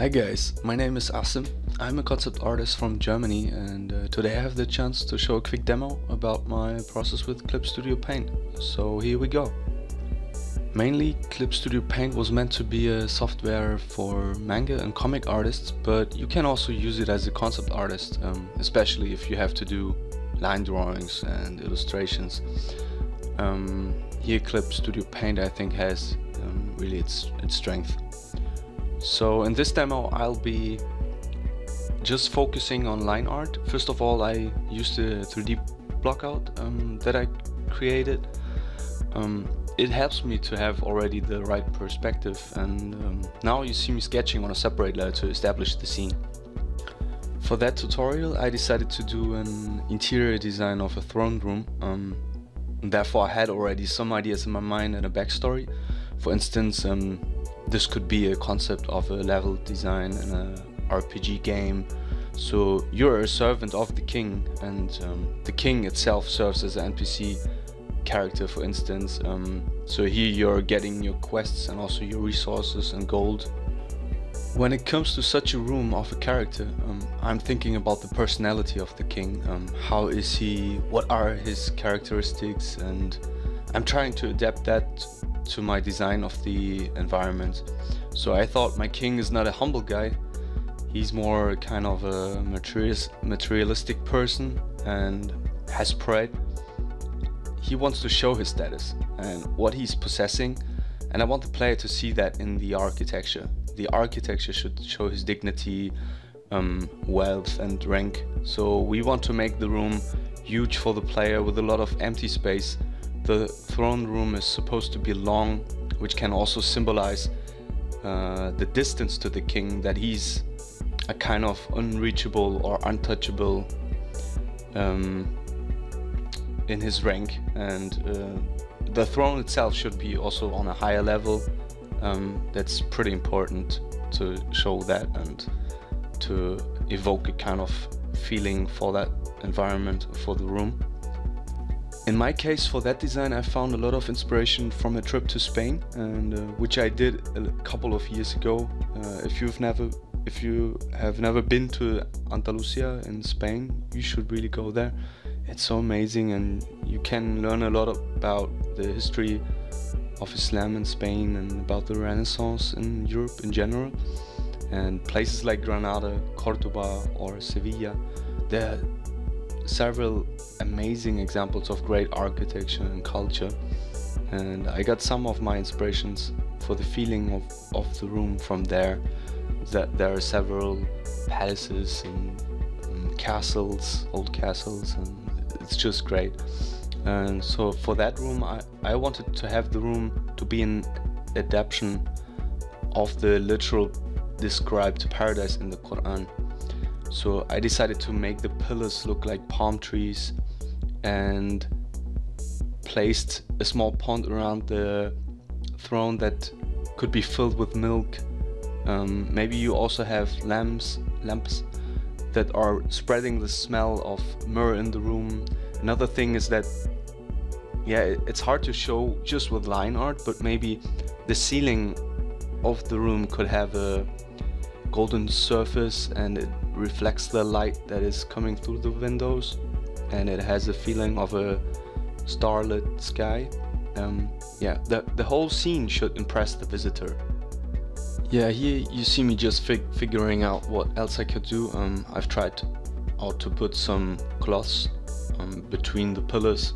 Hi guys, my name is Asim. I'm a concept artist from Germany and uh, today I have the chance to show a quick demo about my process with Clip Studio Paint. So here we go. Mainly Clip Studio Paint was meant to be a software for manga and comic artists but you can also use it as a concept artist, um, especially if you have to do line drawings and illustrations. Um, here Clip Studio Paint I think has um, really its, its strength. So in this demo I'll be just focusing on line art. First of all I used a 3D blockout um, that I created. Um, it helps me to have already the right perspective and um, now you see me sketching on a separate layer to establish the scene. For that tutorial I decided to do an interior design of a throne room. Therefore I had already some ideas in my mind and a backstory. For instance, um, this could be a concept of a level design in a RPG game. So you're a servant of the king, and um, the king itself serves as an NPC character, for instance. Um, so here you're getting your quests and also your resources and gold. When it comes to such a room of a character, um, I'm thinking about the personality of the king. Um, how is he? What are his characteristics? And I'm trying to adapt that to my design of the environment. So I thought my king is not a humble guy, he's more kind of a materialistic person and has pride. He wants to show his status and what he's possessing and I want the player to see that in the architecture. The architecture should show his dignity, um, wealth and rank. So we want to make the room huge for the player with a lot of empty space the throne room is supposed to be long, which can also symbolize uh, the distance to the king, that he's a kind of unreachable or untouchable um, in his rank. And uh, the throne itself should be also on a higher level. Um, that's pretty important to show that and to evoke a kind of feeling for that environment, for the room. In my case, for that design, I found a lot of inspiration from a trip to Spain, and uh, which I did a couple of years ago. Uh, if you've never, if you have never been to Andalusia in Spain, you should really go there. It's so amazing, and you can learn a lot about the history of Islam in Spain and about the Renaissance in Europe in general. And places like Granada, Cordoba, or Sevilla, there are several amazing examples of great architecture and culture and I got some of my inspirations for the feeling of, of the room from there that there are several palaces and, and castles old castles and it's just great and so for that room I, I wanted to have the room to be an adaptation of the literal described paradise in the Quran so I decided to make the pillars look like palm trees and placed a small pond around the throne that could be filled with milk. Um, maybe you also have lamps, lamps that are spreading the smell of myrrh in the room. Another thing is that, yeah, it's hard to show just with line art, but maybe the ceiling of the room could have a golden surface and it reflects the light that is coming through the windows and it has a feeling of a starlit sky. Um, yeah, the, the whole scene should impress the visitor. Yeah, here you see me just fig figuring out what else I could do. Um, I've tried out to put some cloths um, between the pillars,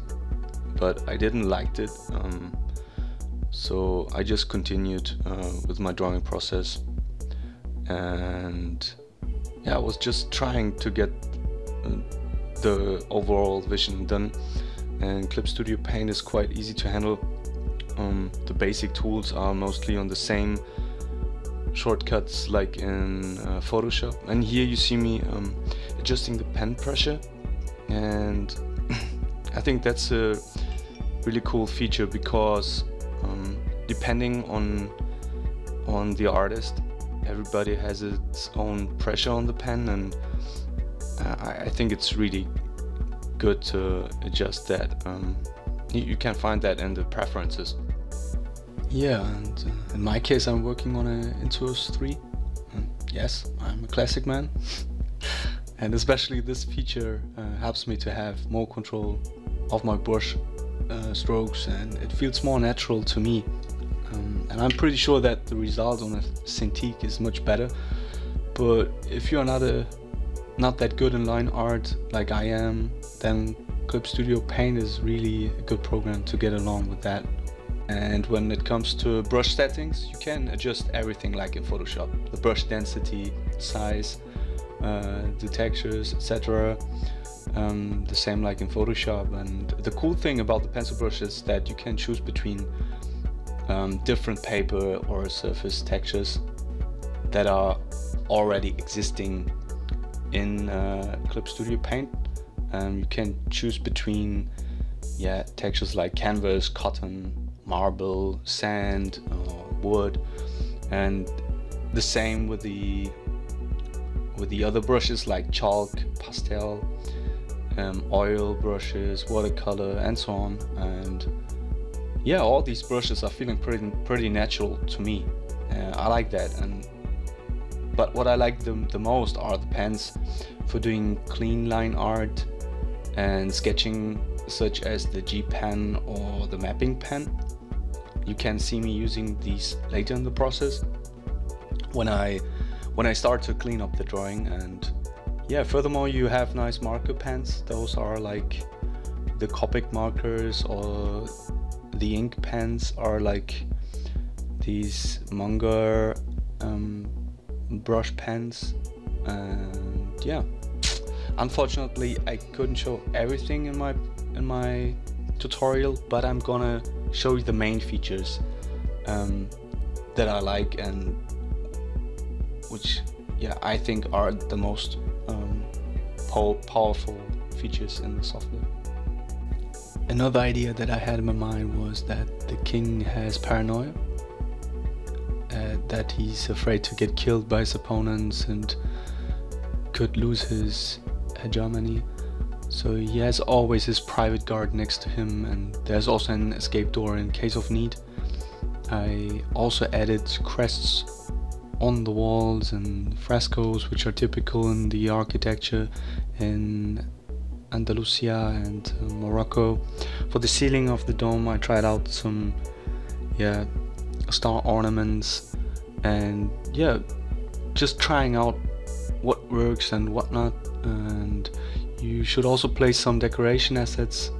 but I didn't like it. Um, so I just continued uh, with my drawing process and yeah, I was just trying to get uh, the overall vision done and Clip Studio Paint is quite easy to handle. Um, the basic tools are mostly on the same shortcuts like in uh, Photoshop and here you see me um, adjusting the pen pressure and I think that's a really cool feature because um, depending on on the artist everybody has its own pressure on the pen and uh, I, I, think it's really good to adjust that. Um, you, you can find that in the preferences. Yeah, and uh, in my case, I'm working on a Intuos 3. And yes, I'm a classic man. and especially this feature uh, helps me to have more control of my brush uh, strokes and it feels more natural to me. Um, and I'm pretty sure that the result on a Cintiq is much better. But if you're not a not that good in line art like I am, then Clip Studio Paint is really a good program to get along with that. And when it comes to brush settings, you can adjust everything like in Photoshop. The brush density, size, uh, the textures, etc. Um, the same like in Photoshop. And the cool thing about the pencil brush is that you can choose between um, different paper or surface textures that are already existing in uh, Clip Studio Paint. Um, you can choose between yeah textures like canvas, cotton, marble, sand, wood, and the same with the with the other brushes like chalk, pastel, um, oil brushes, watercolor, and so on. And yeah, all these brushes are feeling pretty pretty natural to me. Uh, I like that. And but what I like the, the most are the pens for doing clean line art and sketching such as the G pen or the mapping pen you can see me using these later in the process when I when I start to clean up the drawing and yeah furthermore you have nice marker pens. Those are like the Copic markers or the ink pens are like these manga um, brush pens. And yeah. Unfortunately I couldn't show everything in my in my tutorial but I'm gonna show you the main features um, that I like and which yeah I think are the most um, pow powerful features in the software. Another idea that I had in my mind was that the king has paranoia uh, that he's afraid to get killed by his opponents and could lose his hegemony so he has always his private guard next to him and there's also an escape door in case of need. I also added crests on the walls and frescoes which are typical in the architecture in Andalusia and uh, Morocco. For the ceiling of the dome I tried out some yeah star ornaments and yeah just trying out what works and what not and you should also place some decoration assets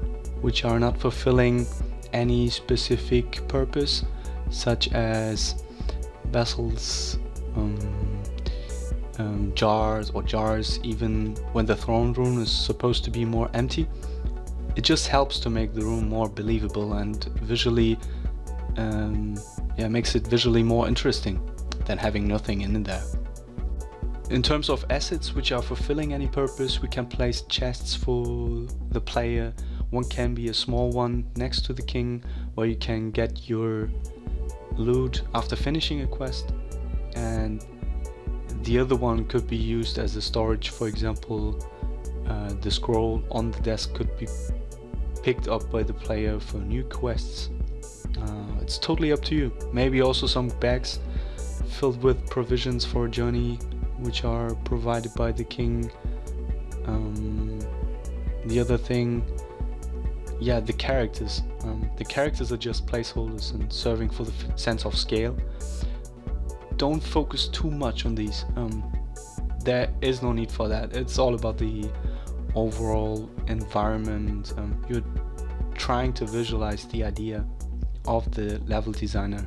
which are not fulfilling any specific purpose such as vessels, um, um, jars or jars even when the throne room is supposed to be more empty. It just helps to make the room more believable and visually um, yeah, makes it visually more interesting than having nothing in there. In terms of assets which are fulfilling any purpose, we can place chests for the player. One can be a small one next to the king where you can get your loot after finishing a quest and the other one could be used as a storage for example uh, the scroll on the desk could be picked up by the player for new quests uh, it's totally up to you maybe also some bags filled with provisions for a journey which are provided by the king. Um, the other thing, yeah, the characters. Um, the characters are just placeholders and serving for the sense of scale. Don't focus too much on these. Um, there is no need for that. It's all about the overall environment. Um, you're trying to visualize the idea of the level designer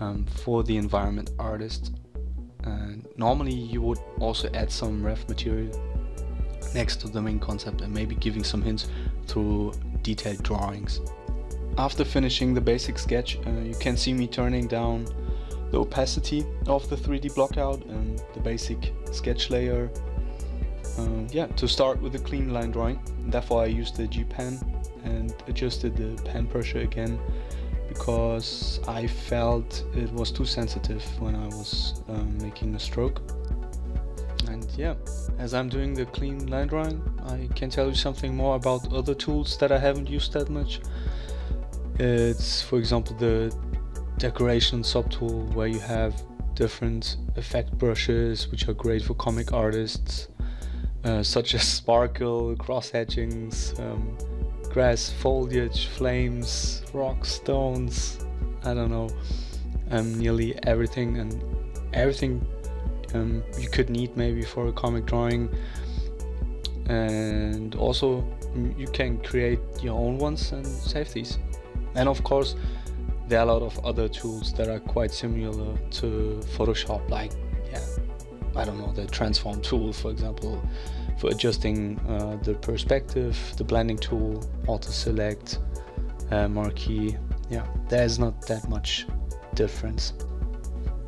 um, for the environment artist and normally you would also add some ref material next to the main concept and maybe giving some hints through detailed drawings. After finishing the basic sketch uh, you can see me turning down the opacity of the 3D blockout and the basic sketch layer. Uh, yeah, to start with a clean line drawing, therefore I used the G pen and adjusted the pen pressure again because I felt it was too sensitive when I was um, making a stroke. And yeah, as I'm doing the clean line drawing, I can tell you something more about other tools that I haven't used that much. It's, for example, the decoration subtool where you have different effect brushes which are great for comic artists uh, such as sparkle, cross hatchings, um, grass foliage, flames, rocks, stones, I don't know, um, nearly everything and everything um, you could need maybe for a comic drawing. And also you can create your own ones and save these. And of course there are a lot of other tools that are quite similar to Photoshop like yeah I don't know the transform tool for example for adjusting uh, the perspective the blending tool auto select uh, marquee. Yeah there's not that much difference.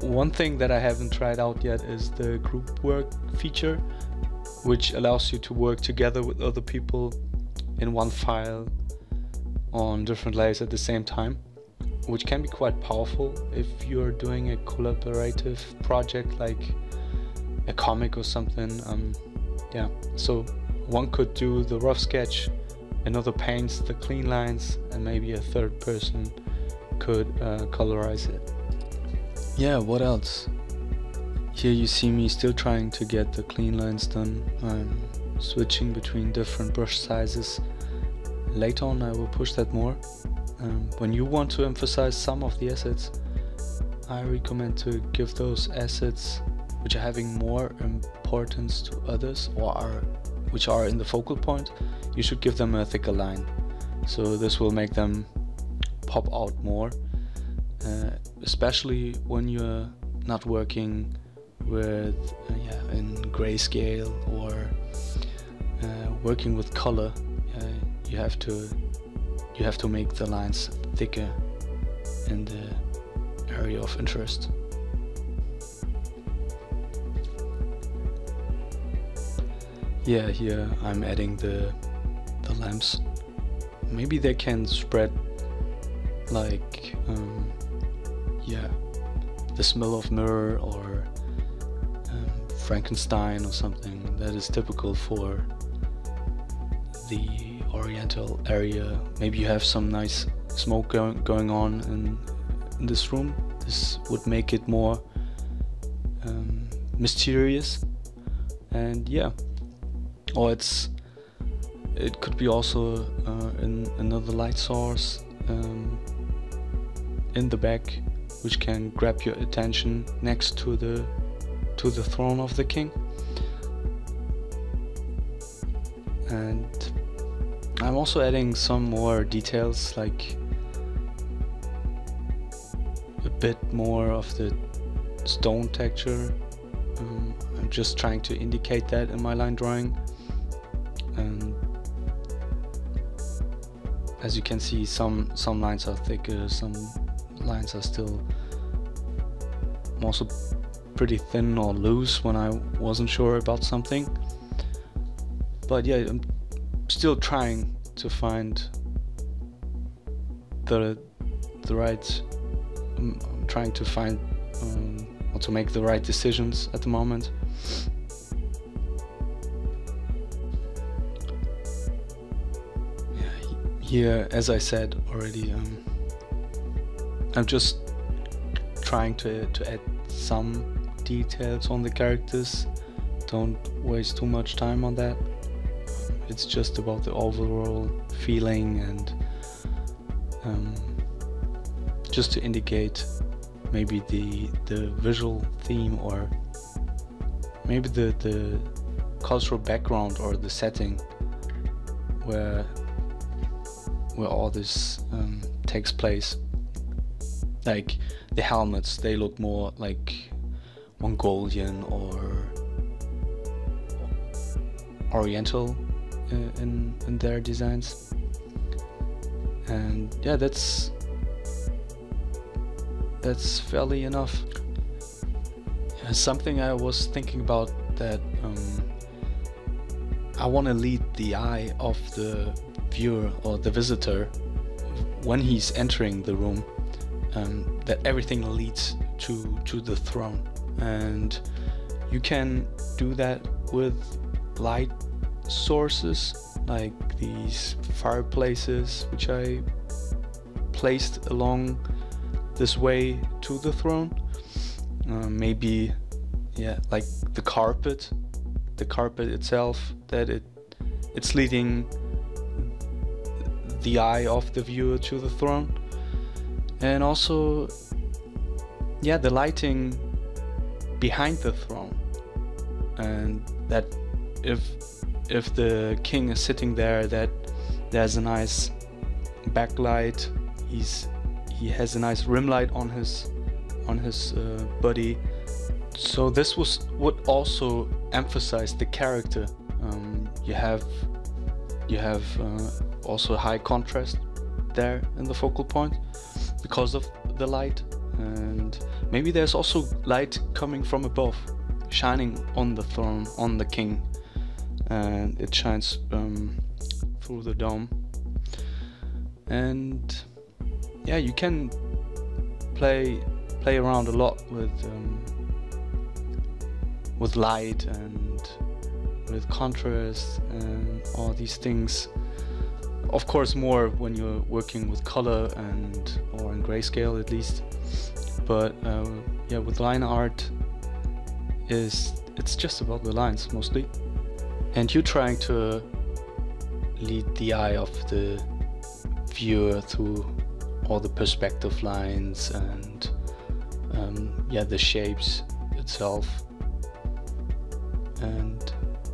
One thing that I haven't tried out yet is the group work feature, which allows you to work together with other people in one file on different layers at the same time, which can be quite powerful if you're doing a collaborative project like a comic or something. Um, yeah, so one could do the rough sketch, another paints the clean lines, and maybe a third person could uh, colorize it. Yeah, what else? Here you see me still trying to get the clean lines done. I'm switching between different brush sizes. Later on I will push that more. Um, when you want to emphasize some of the assets, I recommend to give those assets which are having more importance to others or are which are in the focal point, you should give them a thicker line. So this will make them pop out more uh, especially when you're not working with uh, yeah in grayscale or uh, working with color you have to you have to make the lines thicker in the area of interest. Yeah here I'm adding the the lamps. Maybe they can spread like um, yeah, the smell of myrrh or um, frankincense or something that is typical for the oriental area. Maybe you have some nice smoke go going on in, in this room. This would make it more um, mysterious and yeah or it's it could be also uh, in another light source um, in the back which can grab your attention next to the to the throne of the king and I'm also adding some more details like a bit more of the stone texture. Um, I'm just trying to indicate that in my line drawing. And as you can see some some lines are thicker some lines are still also pretty thin or loose when I wasn't sure about something. But yeah I'm still trying to find the the right I'm trying to find um, or to make the right decisions at the moment here as I said already um, I'm just trying to, to add some details on the characters. Don't waste too much time on that. It's just about the overall feeling and um, just to indicate maybe the the visual theme or maybe the the cultural background or the setting where where all this um, takes place. Like the helmets they look more like Mongolian or Oriental in in their designs. And yeah that's that's fairly enough. Something I was thinking about that um, I want to lead the eye of the viewer or the visitor when he's entering the room um, that everything leads to to the throne. And you can do that with light sources like these fireplaces which I placed along this way to the throne. Uh, maybe yeah like the carpet the carpet itself that it it's leading the eye of the viewer to the throne. And also yeah the lighting behind the throne. And that if if the king is sitting there that there's a nice backlight he's he has a nice rim light on his on his uh, body. So this was would also emphasize the character. Um, you have you have uh, also high contrast there in the focal point because of the light. And maybe there's also light coming from above shining on the throne on the king and it shines um, through the dome. And yeah you can play play around a lot with um, with light and with contrast and all these things. Of course more when you're working with color and or in grayscale at least. But uh, yeah with line art is it's just about the lines mostly and you're trying to lead the eye of the viewer through all the perspective lines and um, yeah the shapes itself. And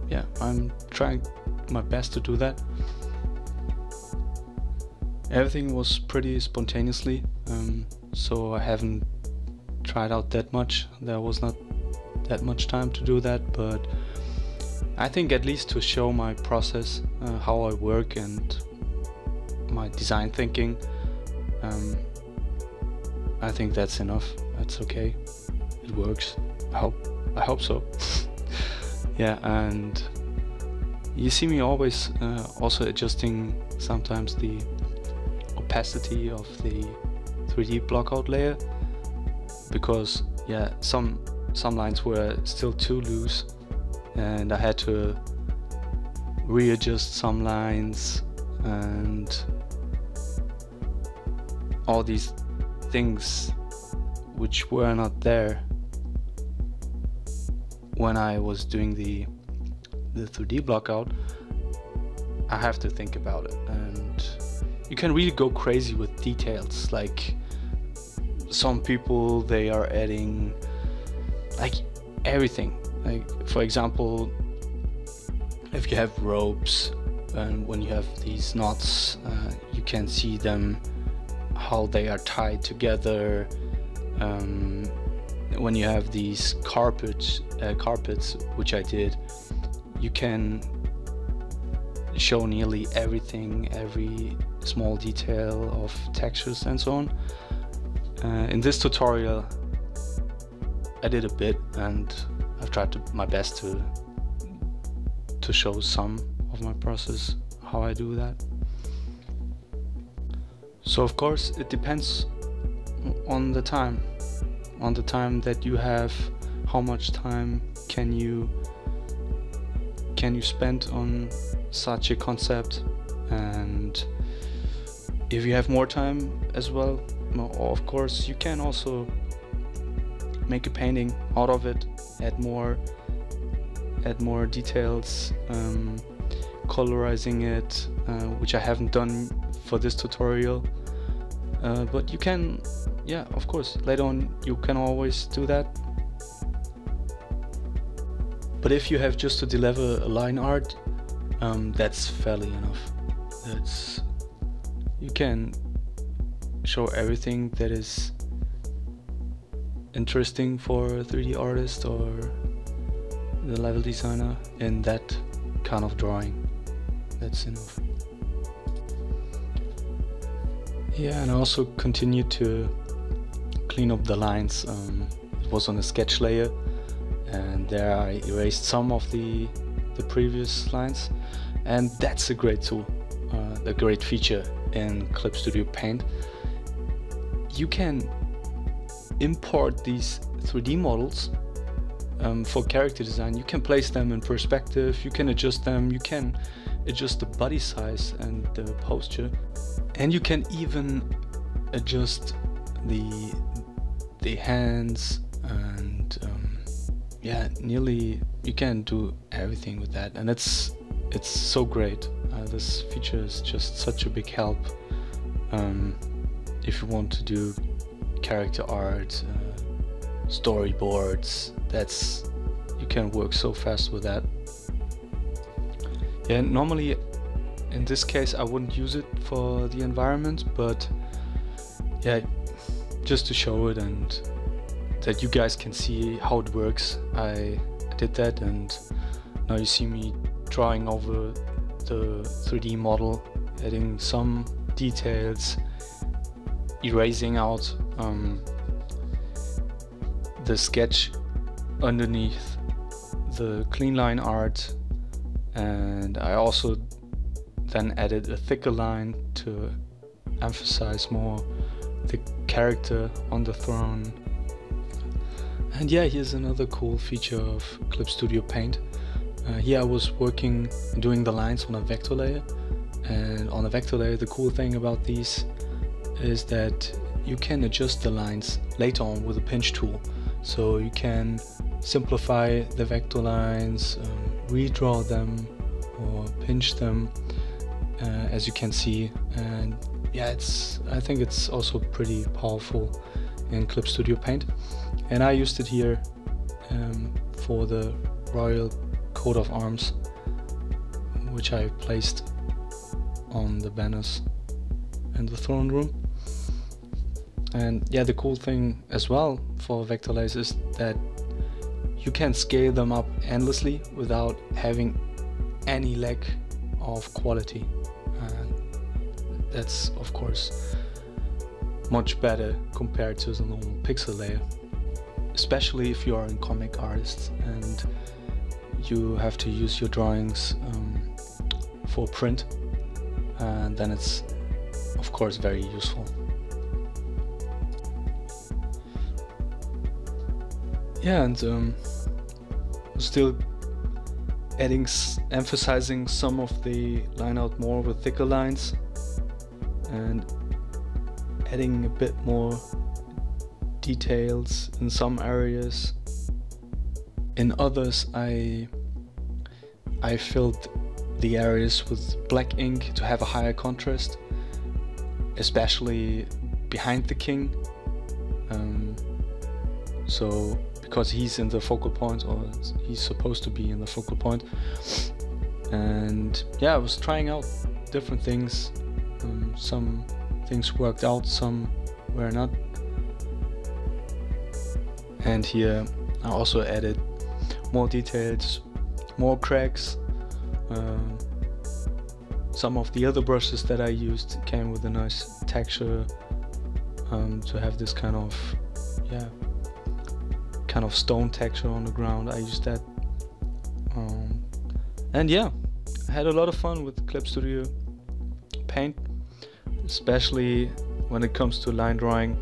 yeah I'm trying my best to do that. Everything was pretty spontaneously um, so I haven't tried out that much. There was not that much time to do that but I think at least to show my process uh, how I work and my design thinking um, I think that's enough. That's okay. It works. I hope I hope so. Yeah and you see me always uh, also adjusting sometimes the opacity of the 3D blockout layer because yeah some some lines were still too loose and I had to readjust some lines and all these things which were not there when I was doing the the 3D blockout I have to think about it. And you can really go crazy with details. Like some people they are adding like everything like for example if you have ropes and when you have these knots uh, you can see them how they are tied together um, when you have these carpets uh, carpets which I did you can show nearly everything every small detail of textures and so on. Uh, in this tutorial I did a bit and Tried to, my best to to show some of my process how I do that. So of course it depends on the time on the time that you have how much time can you can you spend on such a concept and if you have more time as well of course you can also make a painting out of it add more add more details um, colorizing it uh, which I haven't done for this tutorial. Uh, but you can yeah of course later on you can always do that. But if you have just to deliver a line art um, that's fairly enough. That's you can show everything that is interesting for a 3D artist or the level designer in that kind of drawing. That's enough. Yeah, and I also continued to clean up the lines. Um, it was on a sketch layer and there I erased some of the, the previous lines and that's a great tool, uh, a great feature in Clip Studio Paint, you can import these 3D models um, for character design. You can place them in perspective, you can adjust them, you can adjust the body size and the posture, and you can even adjust the the hands and um, yeah, nearly you can do everything with that, and it's it's so great. Uh, this feature is just such a big help um, if you want to do character art, uh, storyboards. That's you can work so fast with that. Yeah, normally in this case I wouldn't use it for the environment, but yeah, just to show it and that you guys can see how it works. I did that and now you see me drawing over the 3D model, adding some details, erasing out um, the sketch underneath the clean line art and I also then added a thicker line to emphasize more the character on the throne. And yeah here's another cool feature of Clip Studio Paint. Uh, here I was working doing the lines on a vector layer and on a vector layer the cool thing about these is that you can adjust the lines later on with a pinch tool. So you can simplify the vector lines um, redraw them or pinch them uh, as you can see. And yeah it's I think it's also pretty powerful in Clip Studio Paint. And I used it here um, for the Royal coat of arms which I placed on the banners in the throne room and yeah the cool thing as well for vector layers is that you can scale them up endlessly without having any lack of quality and that's of course much better compared to the normal pixel layer especially if you are a comic artist and you have to use your drawings um, for print and then it's of course very useful. Yeah, and um, still adding, emphasizing some of the line art more with thicker lines and adding a bit more details in some areas. In others, I I filled the areas with black ink to have a higher contrast, especially behind the king. Um, so because he's in the focal point or he's supposed to be in the focal point. And yeah I was trying out different things. Um, some things worked out some were not. And here I also added more details more cracks. Um, some of the other brushes that I used came with a nice texture um, to have this kind of yeah kind of stone texture on the ground. I used that um, and yeah I had a lot of fun with Clip Studio Paint especially when it comes to line drawing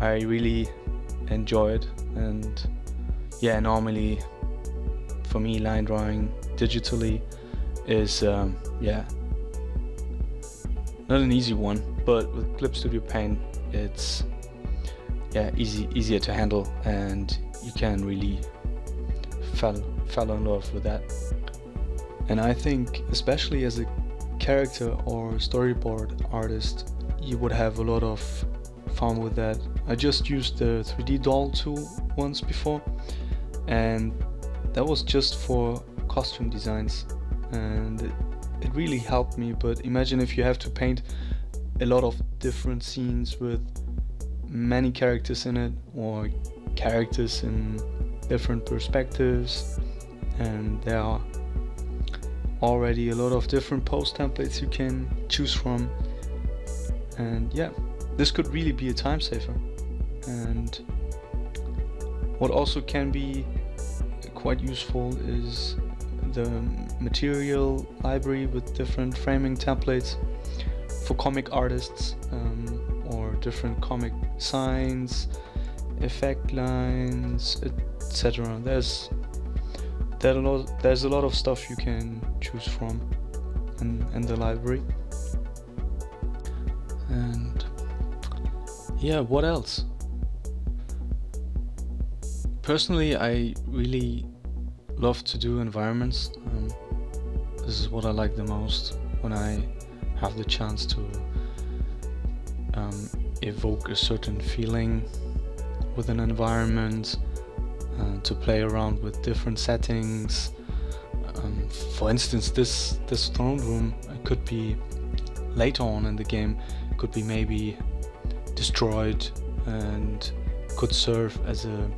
I really enjoy it and yeah normally for me line drawing digitally is um, yeah not an easy one but with Clip Studio Paint it's yeah easy easier to handle and you can really fall fall in love with that. And I think especially as a character or storyboard artist you would have a lot of fun with that. I just used the 3D doll tool once before and that was just for costume designs and it really helped me. But imagine if you have to paint a lot of different scenes with many characters in it or characters in different perspectives and there are already a lot of different pose templates you can choose from. And yeah this could really be a time saver. And what also can be quite useful is the material library with different framing templates for comic artists um, or different comic signs, effect lines, etc. There's there a lot, there's a lot of stuff you can choose from in, in the library. And yeah, what else? Personally, I really love to do environments. Um, this is what I like the most when I have the chance to um, evoke a certain feeling with an environment, uh, to play around with different settings. Um, for instance, this this throne room could be later on in the game could be maybe destroyed and could serve as a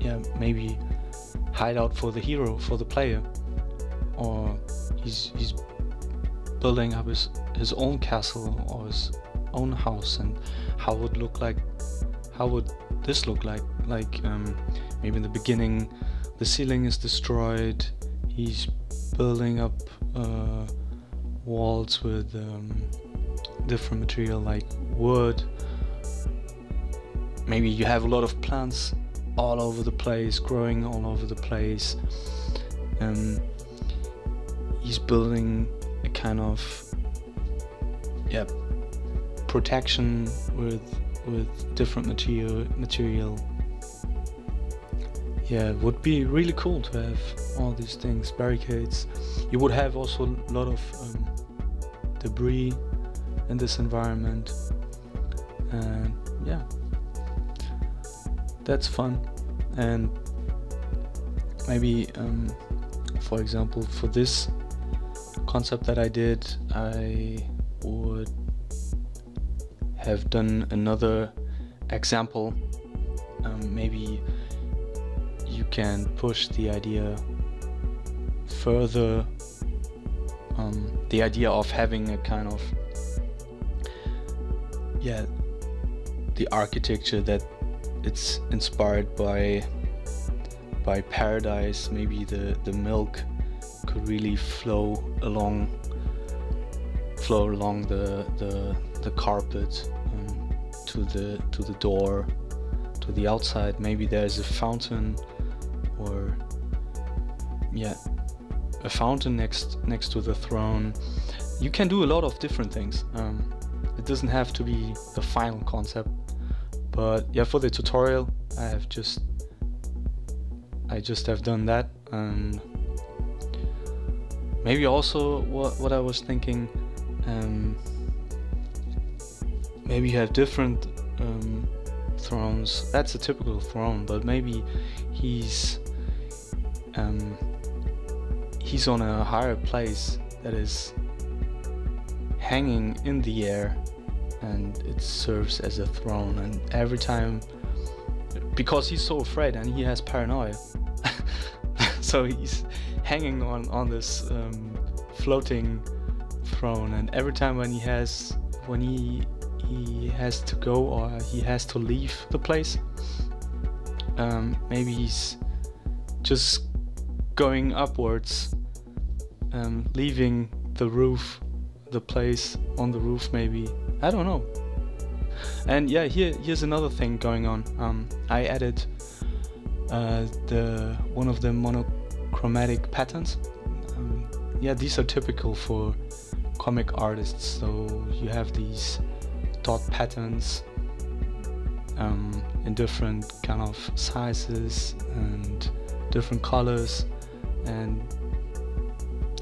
yeah maybe hideout for the hero for the player or he's he's building up his his own castle or his own house and how would look like how would this look like? Like um, maybe in the beginning the ceiling is destroyed. He's building up uh, walls with um, different material like wood. Maybe you have a lot of plants all over the place growing all over the place. Um, he's building a kind of yeah protection with with different material material. Yeah it would be really cool to have all these things barricades. You would have also a lot of um, debris in this environment. And yeah. That's fun. And maybe um, for example for this concept that I did I would have done another example um, maybe you can push the idea further um, the idea of having a kind of yeah the architecture that it's inspired by by paradise maybe the the milk could really flow along flow along the the the carpet um, to the to the door to the outside. Maybe there's a fountain or yeah a fountain next next to the throne. You can do a lot of different things. Um, it doesn't have to be the final concept but yeah for the tutorial I have just I just have done that. And maybe also what, what I was thinking um, maybe you have different um, thrones. That's a typical throne, but maybe he's um, he's on a higher place that is hanging in the air, and it serves as a throne. And every time, because he's so afraid and he has paranoia, so he's hanging on on this um, floating throne. And every time when he has when he he has to go or he has to leave the place. Um, maybe he's just going upwards, um, leaving the roof, the place on the roof maybe. I don't know. And yeah, here here's another thing going on. Um, I added uh, the one of the monochromatic patterns. Um, yeah, these are typical for comic artists. So you have these dot patterns um, in different kind of sizes and different colors. And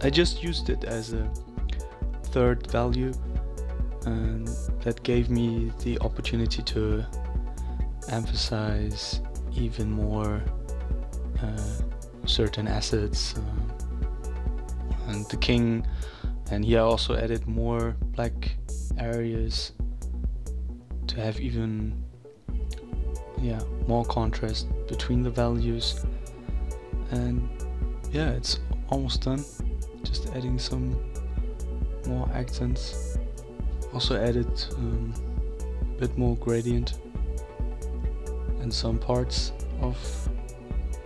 I just used it as a third value and that gave me the opportunity to emphasize even more uh, certain assets uh, and the king. And here I also added more black areas to have even yeah more contrast between the values. And yeah it's almost done. Just adding some more accents. Also added um, a bit more gradient in some parts of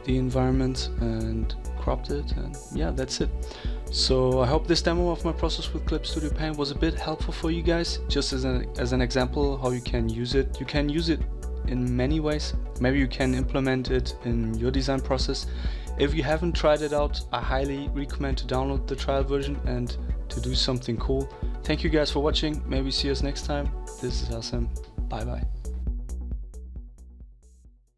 the environment and cropped it. And yeah that's it so I hope this demo of my process with Clip Studio Paint was a bit helpful for you guys, just as an, as an example how you can use it. You can use it in many ways. Maybe you can implement it in your design process. If you haven't tried it out, I highly recommend to download the trial version and to do something cool. Thank you guys for watching. Maybe see us next time. This is Asim. Bye bye.